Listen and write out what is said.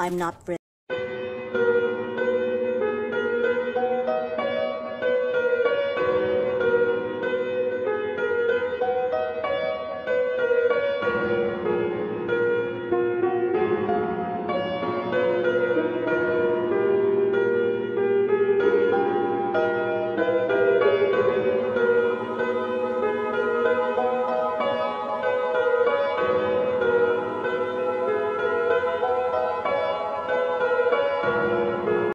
I'm not